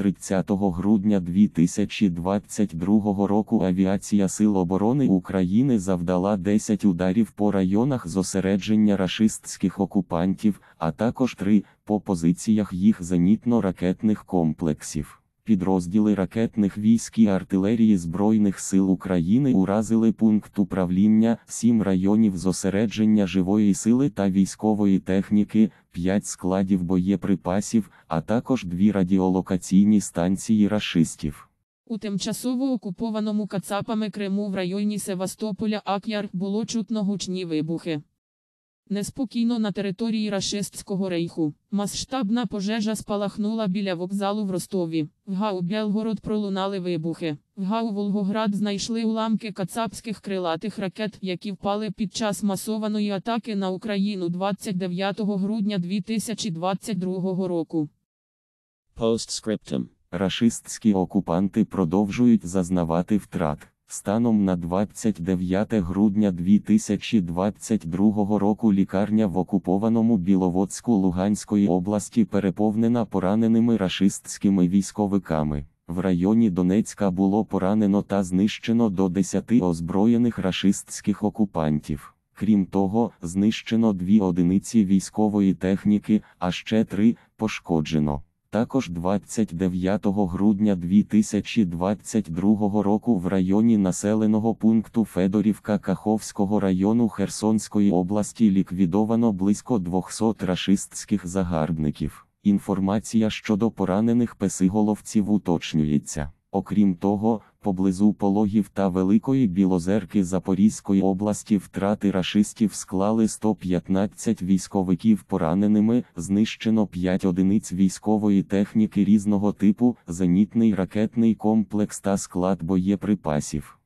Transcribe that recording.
30 грудня 2022 року авіація Сил оборони України завдала 10 ударів по районах зосередження рашистських окупантів, а також 3 по позиціях їх зенітно-ракетних комплексів. Підрозділи ракетних військ і артилерії Збройних сил України уразили пункт управління, 7 районів зосередження живої сили та військової техніки, 5 складів боєприпасів, а також дві радіолокаційні станції рашистів. У тимчасово окупованому Кацапами Криму в районі Севастополя Ак'яр було чутно гучні вибухи. Неспокійно на території рашистського рейху. Масштабна пожежа спалахнула біля вокзалу в Ростові. В ГАУ Белгород пролунали вибухи. В ГАУ Волгоград знайшли уламки кацапських крилатих ракет, які впали під час масованої атаки на Україну 29 грудня 2022 року. Postscriptum. Рашистські окупанти продовжують зазнавати втрат. Станом на 29 грудня 2022 року лікарня в окупованому Біловодську Луганської області переповнена пораненими рашистськими військовиками. В районі Донецька було поранено та знищено до 10 озброєних рашистських окупантів. Крім того, знищено дві одиниці військової техніки, а ще три пошкоджено. Також 29 грудня 2022 року в районі населеного пункту Федорівка Каховського району Херсонської області ліквідовано близько 200 рашистських загарбників. Інформація щодо поранених песиголовців уточнюється. Окрім того, поблизу пологів та Великої Білозерки Запорізької області втрати рашистів склали 115 військовиків пораненими, знищено 5 одиниць військової техніки різного типу, зенітний ракетний комплекс та склад боєприпасів.